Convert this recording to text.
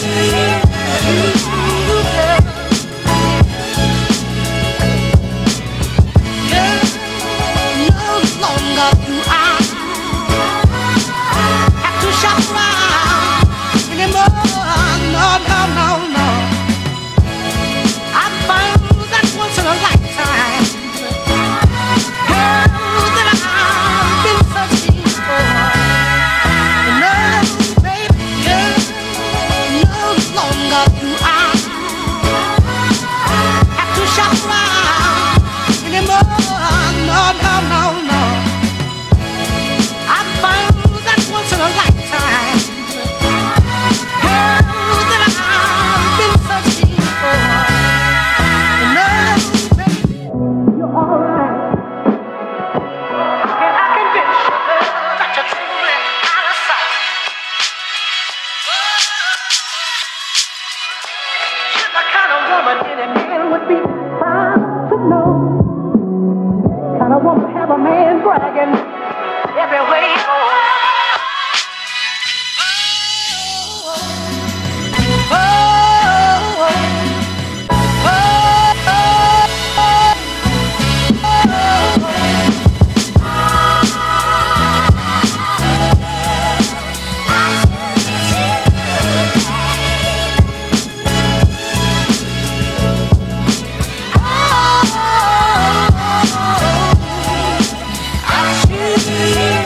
Yeah. I have to anymore. No, no, no, no. discovered any man would be proud to know. Have a man bragging every way. Yes.